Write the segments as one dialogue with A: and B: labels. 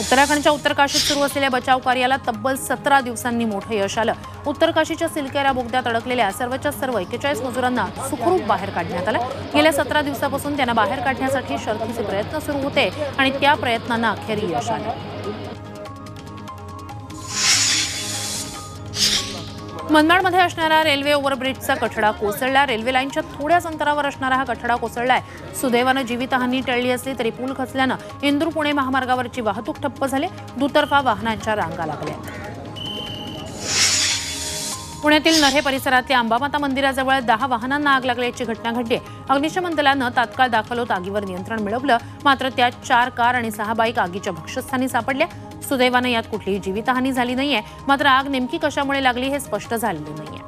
A: उत्तराखंडच्या उत्तरकाशीत सुरू असलेल्या बचाव कार्याला तब्बल सतरा दिवसांनी मोठं यश आलं. उत्तरकाशीच्या सिलकेरा बोगद्यात अडकलेल्या सर्वच्या सर्व एक्केचाळीस मजुरांना सुखरूप बाहेर काढण्यात आलं. गेल्या सतरा दिवसापासून त्यांना बाहेर काढण्यासाठी शर्थीचे प्रयत्न सुरू होते आणि त्या प्रयत्नांना अखेर यश आलं. मनमाडमध्ये असणारा रेल्वे ओव्हरब्रिजचा कठडा कोसळला. रेल्वे लाईनच्या थोड्याच अंतरावर असणारा हा कठडा कोसळलाय. सुदैवानं जीवितहानी टळली असली तरी पूल खचल्यानं इंदूर पुणे महामार्गावरची वाहतूक ठप्प झाली. दुतर्फा वाहनांच्या रांगा लागल्या. पुण्यातील नरे परिसरातल्या अंबामाता मंदिराजवळ दहा वाहनांना आग लागल्याची घटना घडली अग्निशमन दलानं तात्काळ दाखल होत आगीवर नियंत्रण मिळवलं. मात्र त्यात चार कार आणि सहा बाईक आगीच्या भक्षस्थानी सापडल्या. सुदैवानं यात कुठलीही जीवितहानी झाली नाहीये. मात्र आग नेमकी कशामुळे लागली हे स्पष्ट झालेलं नाहीये.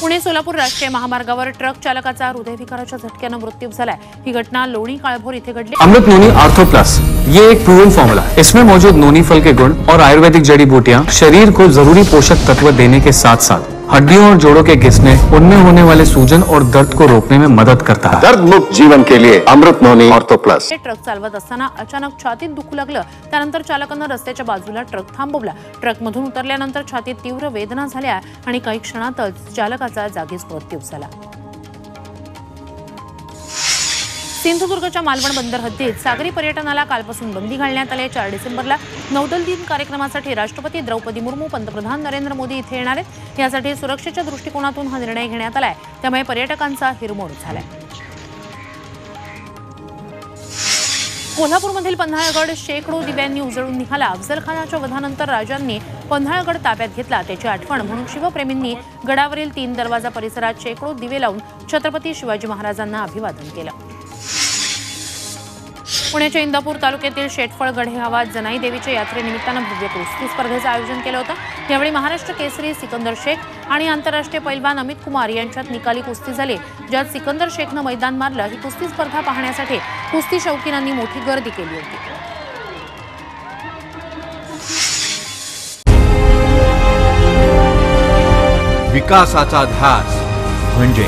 A: पुणे सोलापूर राष्ट्रीय महामार्गावर ट्रक चालकाचा हृदयविकाराच्या झटक्यानं मृत्यू झालाय. ही घटना लोणी काळभोर इथे घडली.
B: अमृत नोनी आर्थो प्लस ये एक प्रूवन फॉर्मूला इसमें मौजूद नोनी फल के गुण और आयुर्वेदिक जड़ी बूटियाँ, शरीर को ज़रूरी पोषक तत्व देने के साथ साथ हड्डियों और जोड़ों के घिसने उनमें होने वाले सूजन और दर्द को रोकने में मदद करता है।
C: दर्द मुक्त जीवन के लिए अमृत नोनी ऑर्थो प्लस।
A: हे ट्रक चालवत असताना अचानक छातीत दुखू लागलं त्यानंतर चालकानं रस्त्याच्या बाजूला ट्रक थांबवला. ट्रकमधून उतरल्यानंतर छातीत तीव्र वेदना झाल्या आणि काही क्षणातच चालकाचा जागीच मृत्यू झाला. सिंधुदुर्गच्या मालवण बंदर हद्दीत सागरी पर्यटनाला कालपासून बंदी घालण्यात आली चार डिसेंबरला नौदल दिन कार्यक्रमासाठी राष्ट्रपती द्रौपदी मुर्मू पंतप्रधान नरेंद्र मोदी इथे येणार आहेत. यासाठी सुरक्षेच्या दृष्टिकोनातून हा निर्णय घेण्यात आलाय. त्यामुळे पर्यटकांचा हिरमोड झालाय. कोल्हापूरमधील पन्हाळगड शेकडो दिव्यांनी उजळून निघाला. अफजल खानाच्या वधानंतर राजांनी पन्हाळगड ताब्यात घेतला. त्याची आठवण म्हणून शिवप्रेमींनी गडावरील तीन दरवाजा परिसरात शेकडो दिवे लावून छत्रपती शिवाजी महाराजांना अभिवादन केलं. पुण्याच्या इंदापूर तालुक्यातील शेटफळ गढे गावात जनाई देवीच्या यात्रेनिमित्तानं भव्य कुस्ती स्पर्धेचं आयोजन केलं होतं. यावेळी महाराष्ट्र केसरी सिकंदर शेख आणि आंतरराष्ट्रीय पैलवान अमित कुमार यांच्यात निकाली कुस्ती झाली. ज्यात सिकंदर शेखनं मैदान मारलं. ही कुस्ती स्पर्धा पाहण्यासाठी कुस्ती शौकीनांनी मोठी गर्दी केली होती.
D: विकासाचा ध्यास म्हणजे